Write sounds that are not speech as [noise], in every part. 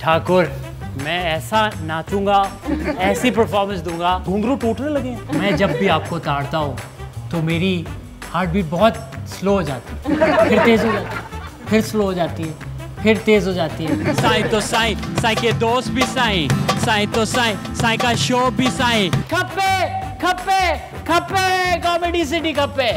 ठाकुर मैं ऐसा नाचूँगा ऐसी परफॉर्मेंस दूँगा। घुंघरू टूटने लगे मैं जब भी आपको ताड़ता हूँ तो मेरी हार्ट बीट बहुत स्लो हो जाती है। फिर तेज हो जाती है फिर स्लो हो जाती है फिर तेज हो जाती है। साई तो साई साई के दोस्त भी साई साई तो साई साई का शो भी साई। खप्पे खप्पे खप्पे कॉमेडी सिटी खप्पे।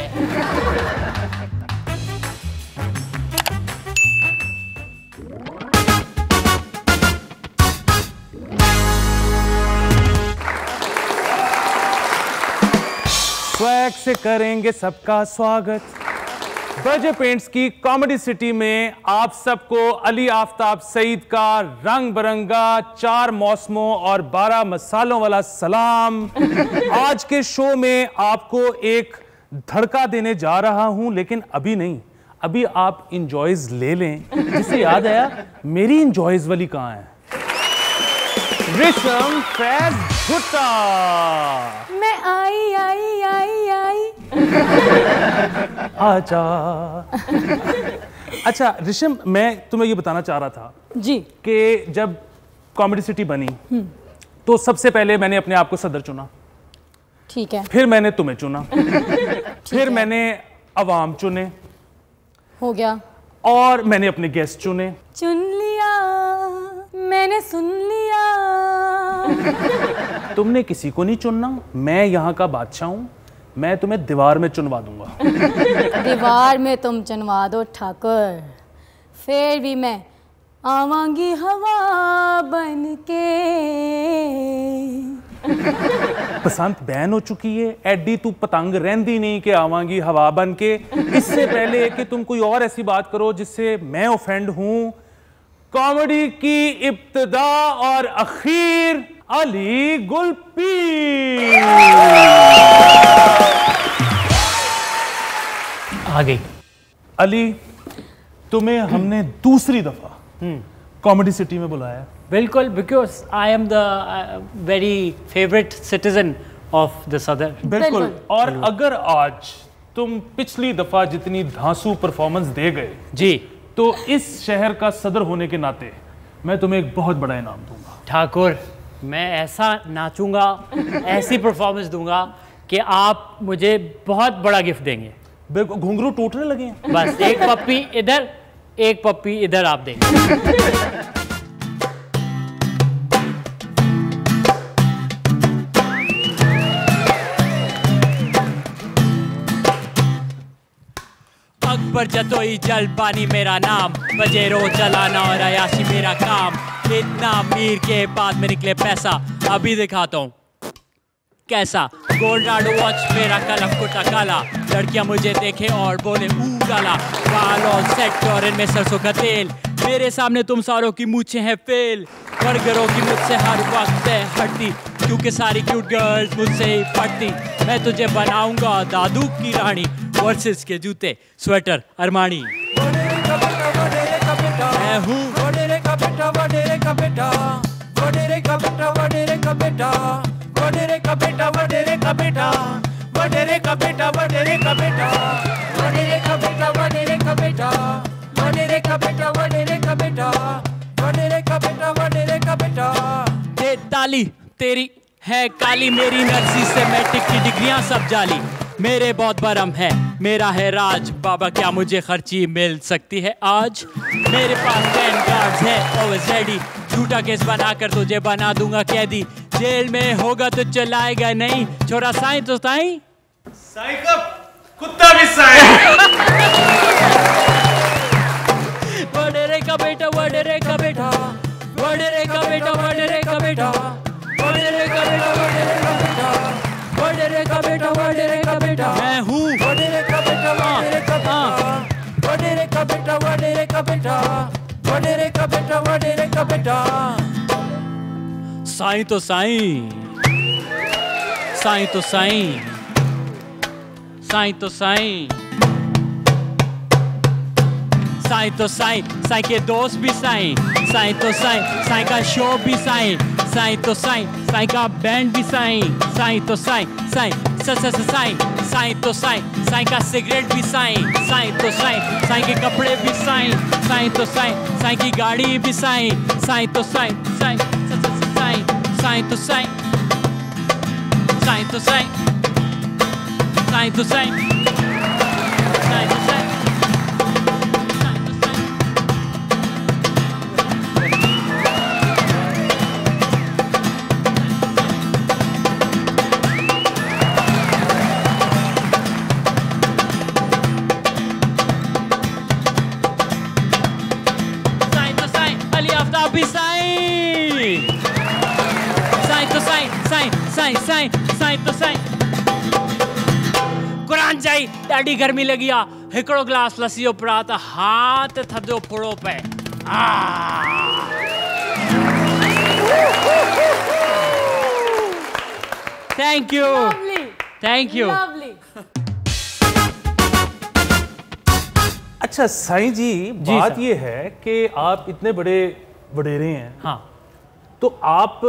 स्वैग से करेंगे सबका स्वागत। बजे पेंट्स की कॉमेडी सिटी में आप सबको अली आफ्ताब सईद का रंग बिरंगा चार मौसमों और बारह मसालों वाला सलाम। [laughs] आज के शो में आपको एक धड़का देने जा रहा हूँ लेकिन अभी नहीं। अभी आप इंजॉयज ले लें। जिससे याद आया मेरी इंजॉयज वाली कहाँ है? रिशम फैज भुट्टा मैं आई आई आई। [laughs] आजा। अच्छा ऋषम मैं तुम्हें ये बताना चाह रहा था जी। कि जब कॉमेडी सिटी बनी तो सबसे पहले मैंने अपने आप को सदर चुना। ठीक है। फिर मैंने तुम्हें चुना। [laughs] फिर मैंने अवाम चुने। हो गया। और मैंने अपने गेस्ट चुने। चुन लिया। मैंने सुन लिया। [laughs] तुमने किसी को नहीं चुनना। मैं यहाँ का बादशाह हूँ। मैं तुम्हें दीवार में चुनवा दूँगा। [laughs] दीवार में तुम चुनवा दो ठाकुर। फिर भी मैं आवांगी हवा बन के [laughs] बसंत बैन हो चुकी है। एडी तू पतंग रहंदी नहीं कि आवांगी हवा बन के इससे पहले कि तुम कोई और ऐसी बात करो जिससे मैं ऑफेंड हूँ। कॉमेडी की इब्तदा और अखीर अली गुलपी आ गई। अली तुम्हें हमने दूसरी दफ़ा कॉमेडी सिटी में बुलाया। बिल्कुल because I am the very favourite citizen of the सदर बिल्कुल। और अगर आज तुम पिछली दफ़ा जितनी धांसू परफॉर्मेंस दे गए जी। तो इस शहर का सदर होने के नाते मैं तुम्हें एक बहुत बड़ा इनाम दूँगा। ठाकुर मैं ऐसा नाचूँगा [laughs] ऐसी परफॉर्मेंस दूँगा कि आप मुझे बहुत बड़ा गिफ्ट देंगे। घुंघरू टूटने लगे हैं। बस एक पप्पी इधर एक पप्पी इधर आप देंगे अकबर जतोई जल पानी मेरा नाम बजेरो चलाना और अयाशी मेरा काम। इतना अमीर के बाद में निकले पैसा अभी दिखाता हूँ। कैसा? गोल्ड राड वॉच मेरा कलम कुटा काला। लड़कियाँ मुझे देखे और बोले, ऊ गाला बाल और सेट और इनमें सरसों का तेल। मेरे सामने तुम सारों की मूछे हैं फेल। बर्गरों की मुझसे हर वक्त है हटती क्योंकि सारी क्यूट गर्ल्स मुझसे ही पटती मैं तुझे बनाऊँगा दादू की रानी। वर्सेस के जूते स्वेटर अरमानी। मैं हूँ। दे ताली तेरी है काली मेरी नर्सी से मैट्रिक की डिग्रियाँ सब जाली मेरे बहुत बरम है। मेरा है राज। बाबा क्या मुझे खर्ची मिल सकती है आज? मेरे पास पैन कार्ड है ready झूठा केस बनाकर तुझे बना दूँगा कैदी। जेल में होगा तो चलाएगा नहीं। छोरा साई तो साई? कब? कुत्ता भी वडेरे [laughs] का बेटा का बेटा साईं तो साईं साईं तो साईं साईं तो साईं साई तो साई साई के दोस्त भी साई साई तो साई साई का शो भी साई साई तो साई साई का बैंड भी साई साई तो साई साई स सा साई साई तो साई साई का सिगरेट भी साई साई तो साई साई के कपड़े भी साई साई तो साई साई की गाड़ी भी साई साई तो साई साई तो साई साई तो साई साई तो साईं साईं तो साईं साईं साईं साईं साईं तो साईं। क़ुरान चई ॾाढी गर्मी लॻी आहे हिकिड़ो गिलास लस्सी जो पिया त हाथ थधो फोड़ो पए। थैंक यू थैंक यू अच्छा साईं जी जी बात। ये है कि आप इतने बड़े वडेरे हैं। हाँ। तो आप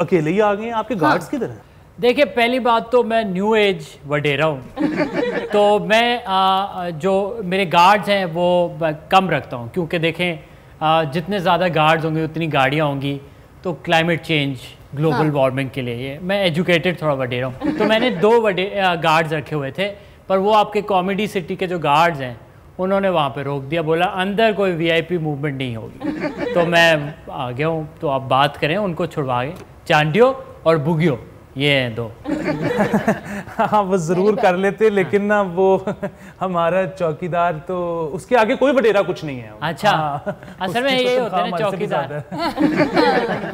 अकेले ही आ गए आपके गार्ड्स किधर हैं? देखिए पहली बात तो मैं न्यू एज वडेरा हूँ। [laughs] तो मैं आ, जो मेरे गार्ड्स हैं वो कम रखता हूँ। क्योंकि देखें आ, जितने ज़्यादा गार्ड्स होंगे उतनी गाड़ियाँ होंगी। तो क्लाइमेट चेंज ग्लोबल वार्मिंग के लिए ये मैं एजुकेटेड थोड़ा वडेरा हूँ। तो मैंने दो वडे गार्ड्स रखे हुए थे पर वो आपके कॉमेडी सिटी के जो गार्ड्स हैं उन्होंने वहाँ पे रोक दिया बोला अंदर कोई वीआईपी मूवमेंट नहीं होगी। [laughs] तो मैं आ गया हूँ तो आप बात करें उनको छुड़वा के चांडियो और बुगियो ये हैं दो। [laughs] हाँ वो ज़रूर कर लेते लेकिन ना वो [laughs] हमारा चौकीदार तो उसके आगे कोई बटेरा कुछ नहीं है। अच्छा हाँ, असल में तो ये होता है ना चौकीदार।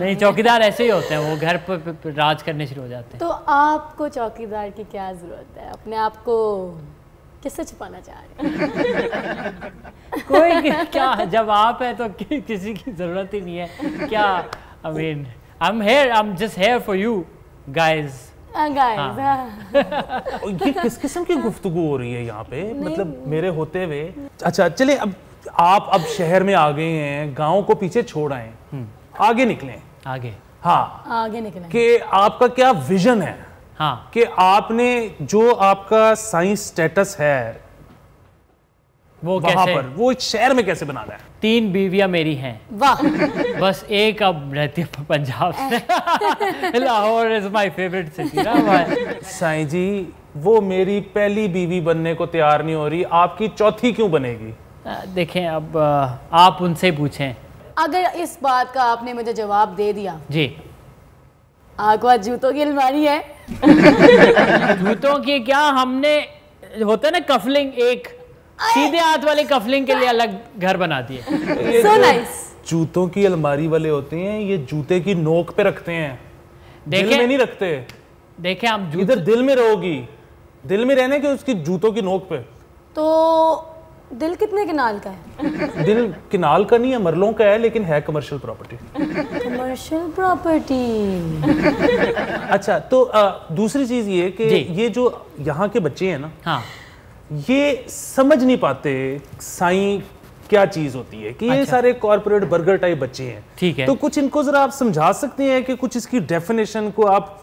नहीं चौकीदार ऐसे ही होते हैं वो घर पर राज करने शुरू हो जाते हैं। तो आपको चौकीदार की क्या ज़रूरत है? अपने आप को किससे छुपाना चाह रहे [laughs] कोई क्या जब आप है तो कि, किसी की ज़रूरत ही नहीं है। क्या? I mean I am here I am just here for you guys ये किस किस्म की गुफ्तगू हो रही है यहाँ पे? मतलब मेरे होते हुए। अच्छा चलिए अब आप अब शहर में आ गए हैं गाँव को पीछे छोड़ आए आगे निकले आगे। हाँ। आगे निकले कि आपका क्या विजन है? हाँ। कि आपने जो आपका साइंस स्टेटस है वो वहाँ कैसे? पर वो शहर में कैसे बनाना है? तीन बीवियाँ मेरी हैं। वाह। बस एक अब रहती है पंजाब से। Lahore is my favourite city ना साईं जी वो मेरी पहली बीवी बनने को तैयार नहीं हो रही। आपकी चौथी क्यों बनेगी? देखें अब आप उनसे पूछें। अगर इस बात का आपने मुझे जवाब दे दिया जी। आगवा जूतों की अलमारी है। जूतों की क्या हमने होता है ना कफलिंग एक सीधे हाथ वाले कफलिंग के लिए अलग घर बना दिए सो नाइस जूतों की अलमारी वाले होते हैं ये जूते की नोक पे रखते हैं। दिल में नहीं रखते। देखे आप जूते इधर दिल में रहोगी। दिल में रहने के उसकी जूतों की नोक पे। तो दिल कितने किनाल का है दिल किनाल का नहीं है मरलों का है लेकिन है कमर्शियल प्रॉपर्टी कमर्शियल प्रॉपर्टी अच्छा तो अ, दूसरी चीज़ ये कि ये जो यहाँ के बच्चे हैं ना हाँ ये समझ नहीं पाते साई क्या चीज़ होती है कि अच्छा। ये। सारे कॉर्पोरेट बर्गर टाइप बच्चे हैं ठीक है। तो कुछ इनको जरा आप समझा सकते हैं कि कुछ इसकी डेफिनेशन को आप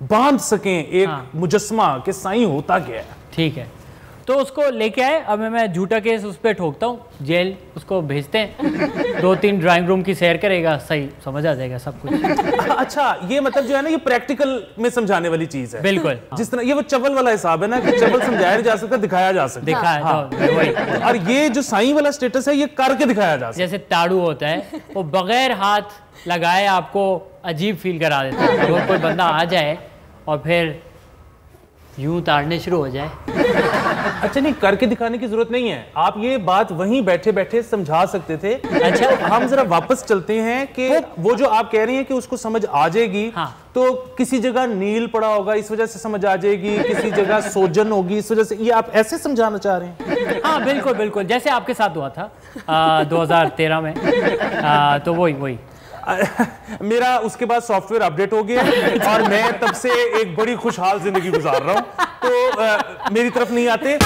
बाँध सकें एक हाँ। मुजस्मा कि साई होता क्या है ठीक है तो उसको लेके आए। अब मैं झूठा केस उस पर ठोकता हूँ। जेल उसको भेजते हैं। [laughs] दो तीन ड्राइंग रूम की सैर करेगा। सही समझ आ जाएगा सब कुछ। [laughs] अच्छा ये मतलब जो है ना ये प्रैक्टिकल में समझाने वाली चीज़ है। बिल्कुल। [laughs] जिस तरह ये वो चवल वाला हिसाब है ना कि चवल समझाया जा सकता दिखाया जा सकता। दिखा है। और ये जो साई वाला स्टेटस है ये करके दिखाया जा सकता। जैसे ताड़ू होता है वो बगैर हाथ लगाए आपको अजीब फील करा देता है। अगर कोई बंदा आ जाए और फिर यूँ ताड़ने शुरू हो जाए अच्छा नहीं करके दिखाने की ज़रूरत नहीं है। आप ये बात वहीं बैठे बैठे समझा सकते थे। अच्छा। हम जरा वापस चलते हैं कि वो जो आप कह रही हैं कि उसको समझ आ जाएगी हाँ। तो किसी जगह नील पड़ा होगा इस वजह से समझ आ जाएगी किसी जगह सोजन होगी इस वजह से। ये आप ऐसे समझाना चाह रहे हैं? हाँ बिल्कुल बिल्कुल। जैसे आपके साथ हुआ था आ, 2013 में। आ, तो वही वही। [laughs] मेरा उसके बाद सॉफ्टवेयर अपडेट हो गया [laughs] और मैं तब से एक बड़ी खुशहाल ज़िंदगी गुजार रहा हूँ। तो अ, मेरी तरफ़ नहीं आते।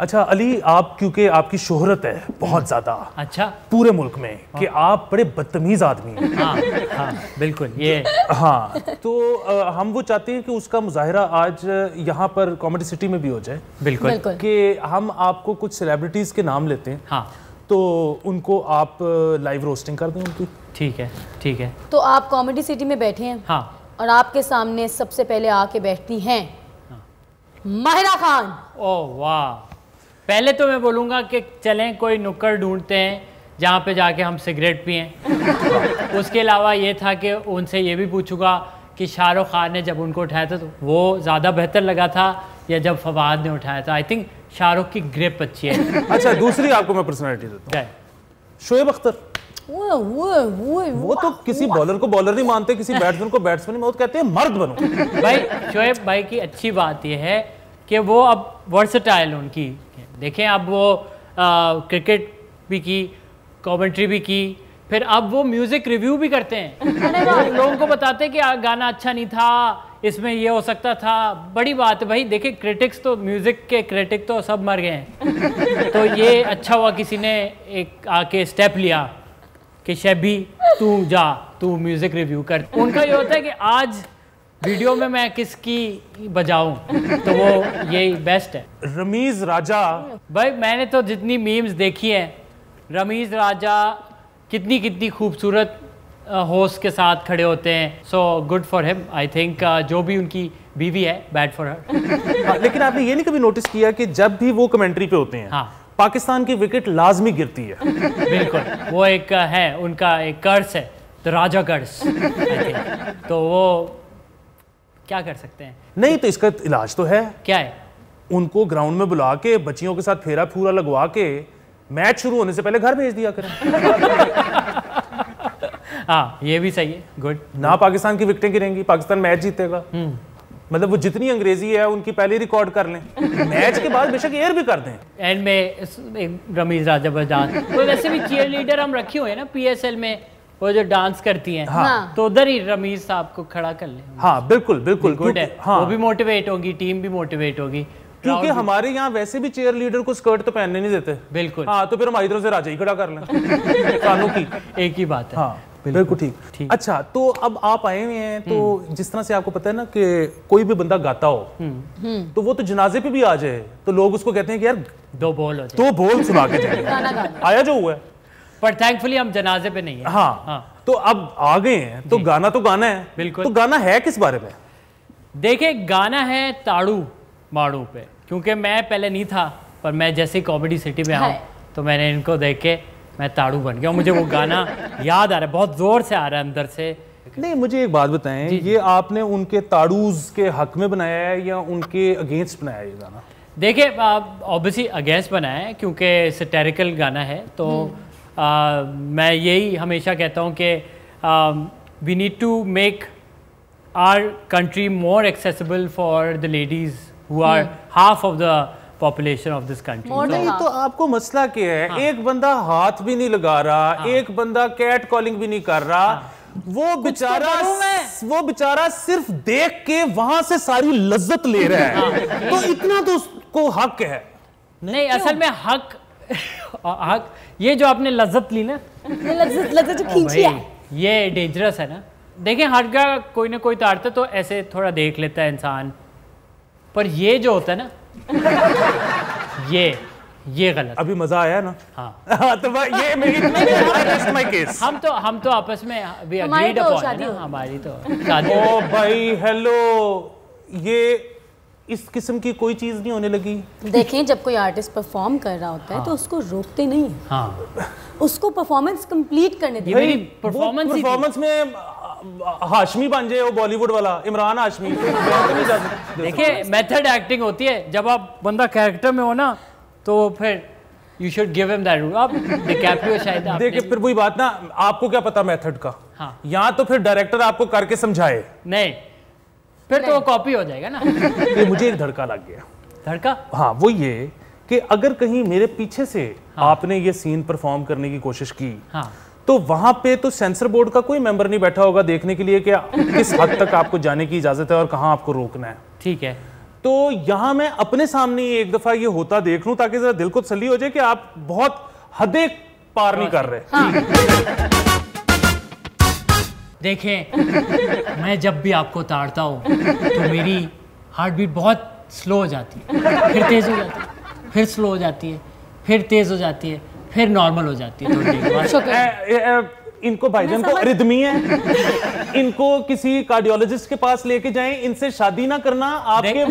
अच्छा अली आप क्योंकि आपकी शोहरत है बहुत ज़्यादा। अच्छा। पूरे मुल्क में कि आप बड़े बदतमीज आदमी हैं। हाँ हाँ बिल्कुल ये। हाँ तो अ, हम वो चाहते हैं कि उसका मुजाहरा आज यहाँ पर कॉमेडी सिटी में भी हो जाए। बिल्कुल। बिल्कुल। कि हम आपको कुछ सेलिब्रिटीज के नाम लेते हैं। हाँ। तो उनको आप लाइव रोस्टिंग कर दें उनकी? ठीक है ठीक है। तो आप कॉमेडी सिटी में बैठे हैं? हाँ। और आपके सामने सबसे पहले आके बैठती हैं। माहिरा खान! ओ वाह। पहले तो मैं बोलूँगा कि चलें कोई नुक्कड़ ढूंढते हैं जहाँ पे जाके हम सिगरेट पिए। उसके अलावा ये था कि उनसे ये भी पूछूँगा कि शाहरुख खान ने जब उनको उठाया था तो वो ज़्यादा बेहतर लगा था या जब फवाद ने उठाया था। आई थिंक शाहरुख की ग्रिप अच्छी है। [laughs] अच्छा दूसरी आपको मैं पर्सनैलिटी देता हूँ। शोएब अख्तर। वो वो वो वो तो किसी बॉलर को बॉलर नहीं मानते किसी बैट्समैन को बैट्समैन नहीं मानते कहते हैं मर्द बनो। [laughs] भाई शोएब भाई की अच्छी बात यह है कि वो अब वर्सटाइल उनकी। देखें अब वो क्रिकेट भी की कॉमेंट्री भी की फिर अब वो म्यूज़िक रिव्यू भी करते हैं। लोगों को बताते हैं कि आ, गाना अच्छा नहीं था इसमें ये हो सकता था बड़ी बात भाई देखिए क्रिटिक्स तो म्यूज़िक के क्रिटिक तो सब मर गए हैं। तो ये अच्छा हुआ किसी ने एक आके स्टेप लिया कि शैबी तू जा तू म्यूज़िक रिव्यू कर। उनका ये होता है कि आज वीडियो में मैं किसकी बजाऊं? तो वो यही बेस्ट है। रमीज राजा। भाई मैंने तो जितनी मीम्स देखी हैं रमीज राजा कितनी कितनी खूबसूरत होस्ट के साथ खड़े होते हैं। So good for him I think जो भी उनकी बीवी है बैड फॉर हर लेकिन आपने ये नहीं कभी नोटिस किया कि जब भी वो कमेंट्री पे होते हैं हाँ। पाकिस्तान की विकेट लाजमी गिरती है? [laughs] बिल्कुल। वो एक है उनका एक कर्स है द राजा थिंक तो वो क्या कर सकते हैं? नहीं तो इसका इलाज तो है। क्या है? उनको ग्राउंड में बुला के बच्चियों के साथ फेरा फूरा लगवा के मैच शुरू होने से पहले घर भेज दिया करें। [laughs] हाँ ये भी सही है गुड ना पाकिस्तान की विकटें गिरेंगी पाकिस्तान मैच जीतेगा। मतलब वो जितनी अंग्रेज़ी है उनकी पहले रिकॉर्ड कर लें। मैच के बाद बेशक एयर भी कर दें। एंड में रमीज राजा बजाज तो वैसे भी चीयर लीडर हम रखे हुए हैं ना पीएसएल में वो जो डांस करती हैं हाँ। तो उधर ही रमीज साहब को खड़ा कर ले। हाँ बिल्कुल बिल्कुल गुड है हाँ। वो भी मोटिवेट होगी टीम भी मोटिवेट होगी। क्योंकि हमारे यहाँ वैसे भी चेयर लीडर को स्कर्ट तो पहनने नहीं देते। बिल्कुल। हाँ तो फिर हम तरफ़ से राजा ही खड़ा कर लें। [laughs] कानों की। एक ही बात है। हाँ। बिल्कुल ठीक। ठीक। अच्छा तो अब आप आए हुए हैं तो जिस तरह से आपको पता है ना कि कोई भी बंदा गाता हो तो वो तो जनाजे पे भी आ जाए तो लोग उसको कहते हैं कि यार दो बॉल हो जाए। दो बोल सुना के जाए। [laughs] आया जो हुआ है। पर थैंकफुली हम जनाजे पे नहीं है। हाँ, हाँ। तो अब आ गए हैं तो गाना तो गाना है। बिल्कुल। तो गाना है किस बारे में? देखिए गाना है ताड़ू माड़ू पे क्योंकि मैं पहले नहीं था पर मैं जैसे कॉमेडी सिटी में आऊँ तो मैंने इनको देख के मैं ताड़ू बन गया मुझे वो गाना याद आ रहा है बहुत ज़ोर से आ रहा है अंदर से। नहीं मुझे एक बात बताएँ ये आपने उनके ताड़ूज के हक में बनाया है या उनके अगेंस्ट बनाया है ये गाना? देखिए ऑब्वियसली अगेंस्ट बनाया है क्योंकि सटेरिकल गाना है तो आ, मैं यही हमेशा कहता हूँ कि we need to make our country more accessible for the ladies who are half of the population of this country नहीं तो आपको मसला क्या है? हाँ. एक बंदा हाथ भी नहीं लगा रहा हाँ. एक बंदा कैट कॉलिंग भी नहीं कर रहा। हाँ. वो बेचारा वो बेचारा सिर्फ़ देख के वहाँ से सारी लज्जत ले रहा है। तो इतना तो उसको हक है। नहीं असल में हक हक ये जो आपने लज्जत ली ना। ये लज्जत लज्जत खींची है। ये डेंजरस है ना। देखें हर का कोई ना कोई ताड़ता तो ऐसे थोड़ा देख लेता है इंसान। पर ये जो होता है ना [laughs] ये ये गलत। अभी मज़ा आया ना? हाँ। तो ये मेरी [laughs] my case. हम तो हम तो आपस में हमारी तो शादी ना हमारी तो शादी ओ भाई हेलो ये इस किस्म की कोई चीज़ नहीं होने लगी। देखें जब कोई आर्टिस्ट परफॉर्म कर रहा होता है तो उसको रोकते नहीं हैं। हाँ। उसको परफॉर्मेंस कंप्लीट करने ये दें वो ही थी। परफॉर्मेंस में हाशमी बन जाए वो बॉलीवुड वाला इमरान हाशमी। तो मैं तो नहीं जा सकता। देखिए मेथड एक्टिंग होती है। जब आप बंदा कैरेक्टर में हो ना तो फिर you should give him that आप डिकैप्रियो शायद देखिए फिर वही बात ना आपको क्या पता मेथड का? हाँ। यहाँ तो फिर डायरेक्टर आपको करके समझाए। नहीं। फिर तो वो कॉपी हो जाएगा ना। कि मुझे एक धड़का लग गया। धड़का? हाँ वो ये कि अगर कहीं मेरे पीछे से हाँ। आपने ये सीन परफॉर्म करने की कोशिश की हाँ। तो वहाँ पे तो सेंसर बोर्ड का कोई मेंबर नहीं बैठा होगा देखने के लिए कि किस हद तक आपको जाने की इजाज़त है और कहाँ आपको रोकना है। ठीक है। तो यहाँ मैं अपने सामने एक दफ़ा ये होता देख लूँ ताकि जरा दिल को तसल्ली हो जाए कि आप बहुत हदें पार नहीं कर रहे। देखें मैं जब भी आपको ताड़ता हूँ तो मेरी हार्ट बीट बहुत स्लो हो जाती है। फिर तेज़ हो जाती है फिर स्लो हो जाती है फिर तेज़ हो जाती है। फिर नॉर्मल हो जाती है इनको भाईजान को अरिदमी है। इनको किसी कार्डियोलॉजिस्ट के पास लेके जाएँ इनसे शादी ना करना आपके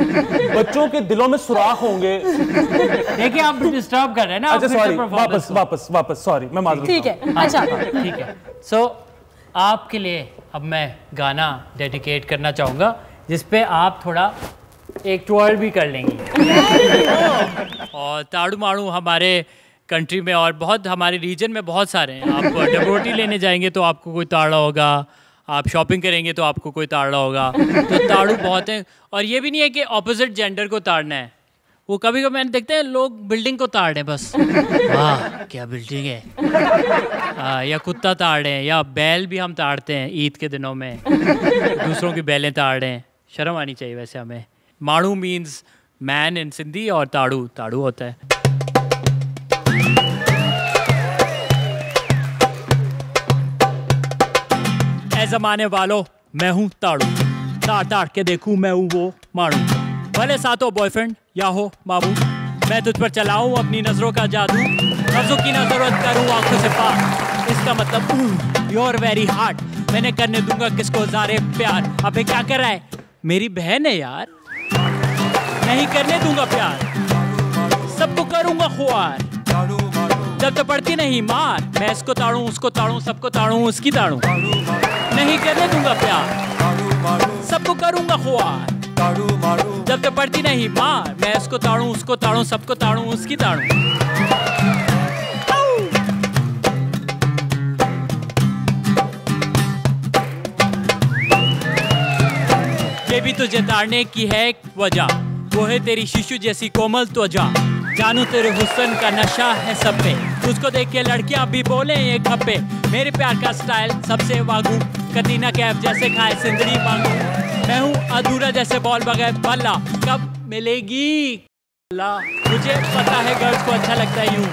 बच्चों के दिलों में सुराख होंगे। देखिए आप डिस्टर्ब कर रहे हैं ना अच्छा सॉरी वापस वापस वापस सॉरी मैं माजूर ठीक है अच्छा। ठीक है सो आपके लिए अब मैं गाना डेडिकेट करना चाहूँगा जिस पे आप थोड़ा एक ट्वर्ल भी कर लेंगे। और ताड़ू माड़ू हमारे कंट्री में और बहुत हमारे रीजन में बहुत सारे हैं। आप डबरोटी लेने जाएँगे तो आपको कोई ताड़ा होगा। आप शॉपिंग करेंगे तो आपको कोई ताड़ा होगा। तो ताड़ू बहुत हैं। और ये भी नहीं है कि ऑपोजिट जेंडर को ताड़ना है। वो कभी कभी मैंने देखते हैं लोग बिल्डिंग को ताड़ रहे हैं बस। वाह क्या बिल्डिंग है। आ, या कुत्ता ताड़ रहे हैं या बैल भी हम ताड़ते हैं ईद के दिनों में। दूसरों की बैलें ताड़ रहे हैं। शर्म आनी चाहिए वैसे हमें। माड़ू मीन्स मैन इन सिंधी और ताड़ू ताड़ू होता है। जमाने वालों, मैं हूँ ताड़ू। ताड़ ताड़ के देखूँ मैं हूँ वो मारू भले साथों बॉयफ्रेंड या हो मामू, मैं तुझ पर चलाऊं अपनी नज़रों का जादू। नज़रों की नजरत करूँ आँखों से पार। इसका मतलब योर वेरी हार्ड मैंने करने दूँगा किसको जारे प्यार। अबे क्या कर रहा है? मेरी बहन है यार। नहीं करने दूँगा प्यार। सबको करूँगा खुआर। जब तो पड़ती नहीं, मार। मैं इसको ताड़ू, उसको ताड़ू, सबको ताड़ू, उसकी ताड़ू। नहीं करने दूँगा प्यार सबको करूँगा खुआर जब तो पड़ती नहीं मार मैं इसको ताड़ू उसको ताड़ू सबको ताड़ू उसकी ताड़ू। ये भी तुझे ताड़ने की है एक वजह। वो है तेरी शिशु जैसी कोमल त्वचा। जानू तेरे हुस्न का नशा है सब पे। तुझको देख के लड़कियाँ भी बोले ये खप्पे। मेरे प्यार का स्टाइल सबसे वागू कतीना कैफ जैसे खाए सिंदड़ी मांगू। मैं हूँ अधूरा जैसे बॉल बगैर बल्ला कब मिलेगी? अल्लाह मुझे पता है गर्ल्स को अच्छा लगता है यूँ।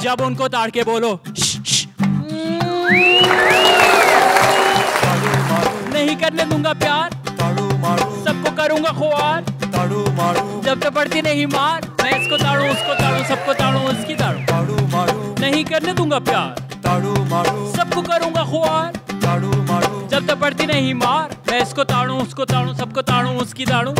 जब उनको ताड़ के बोलो "श्श, श्श, नहीं करने दूँगा प्यार। सबको करूँगा खुआर। जब तो पड़ती नहीं मार। मैं इसको ताड़ू उसको ताड़ू सबको ताड़ू उसकी ताड़ू। नहीं करने दूँगा प्यार। सबको करूँगा खुआर। ताड़ू मारू। जब तक पड़ती नहीं मार मैं इसको ताड़ू उसको ताड़ू सबको ताड़ू उसकी ताड़ू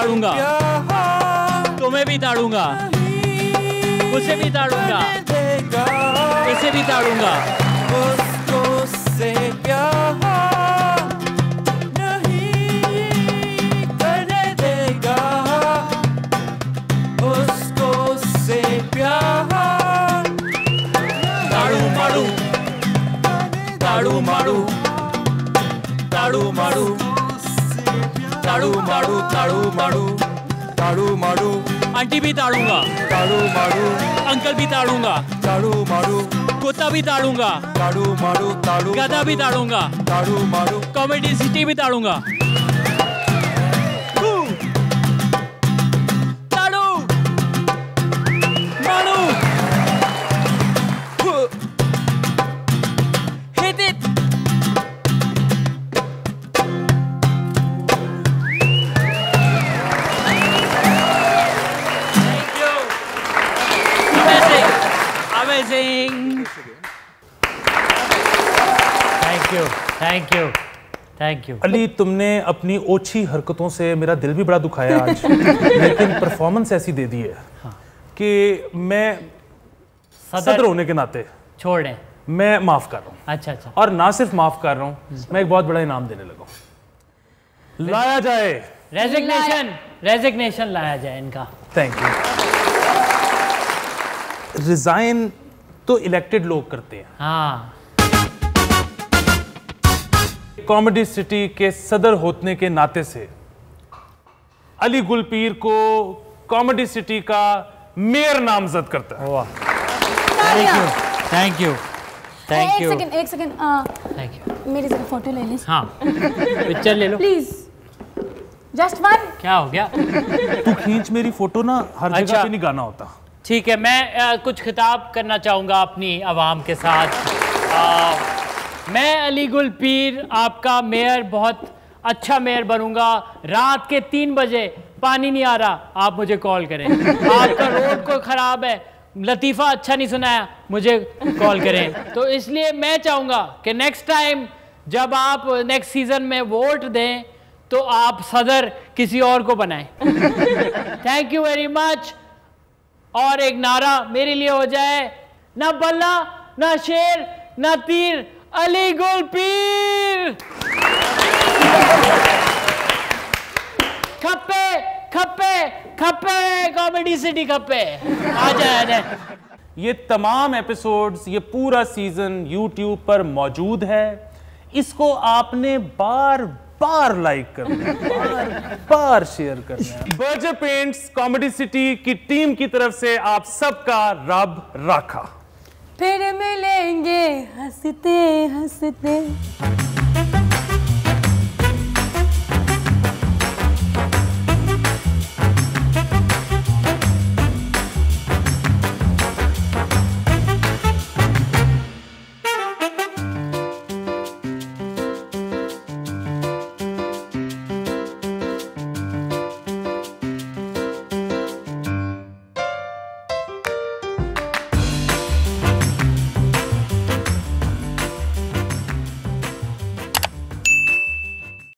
ताड़ूँगा। तुम्हें भी ताड़ूँगा। उसे भी ताड़ूँगा। इसे भी ताड़ूँगा। मारू। आंटी भी ताड़ूँगा। ताड़ू मारू। अंकल भी ताड़ूँगा। ताड़ू मारू। कुत्ता भी ताड़ूँगा। ताड़ू मारू ताड़ू गधा भी ताड़ूँगा। ताड़ू मारू। कॉमेडी सिटी भी ताड़ूँगा। Thank you thank you Ali तुमने अपनी ओछी हरकतों से मेरा दिल भी बड़ा दुखाया आज। [laughs] लेकिन परफॉर्मेंस ऐसी दे दी है कि मैं सदर सदर होने के नाते छोड़ मैं माफ़ कर रहा हूँ। अच्छा अच्छा। और ना सिर्फ़ माफ़ कर रहा हूँ मैं एक बहुत बड़ा इनाम देने लगा हूँ। लाया जाए। रेजिग्नेशन रेजिग्नेशन लाया जाए इनका। थैंक यू रिजाइन तो इलेक्टेड लोग करते हैं। हाँ। कॉमेडी सिटी के सदर होने के नाते से अली गुलपीर को कॉमेडी सिटी का मेयर नामजद करता है। Thank you thank you thank एक यू सेकंड एक सेकंड थैंक यू मेरी जरा फ़ोटो ले ली। हाँ। पिक्चर ले लो। प्लीज़ जस्ट वन क्या हो गया? तू खींच मेरी फ़ोटो ना हर जगह अच्छा। पे नहीं गाना होता। ठीक है मैं अ, कुछ खिताब करना चाहूँगा अपनी आवाम के साथ। अ, मैं अली गुल पीर आपका मेयर बहुत अच्छा मेयर बनूँगा। रात के तीन बजे पानी नहीं आ रहा आप मुझे कॉल करें। [laughs] आपका रोड को ख़राब है लतीफ़ा अच्छा नहीं सुनाया मुझे कॉल करें। तो इसलिए मैं चाहूँगा कि नेक्स्ट टाइम जब आप नेक्स्ट सीज़न में वोट दें तो आप सदर किसी और को बनाएँ। थैंक यू वेरी मच और एक नारा मेरे लिए हो जाए ना बल्ला ना शेर ना तीर अली गुल पीर खप्पे खप्पे खप्पे कॉमेडी सिटी खप्पे। आ जाए ये तमाम एपिसोड्स ये पूरा सीज़न YouTube पर मौजूद है। इसको आपने बार बार लाइक करना बार बार शेयर करना बर्जर पेंट्स कॉमेडी सिटी की टीम की तरफ़ से आप सबका रब राखा। फिर मिलेंगे हँसते हँसते।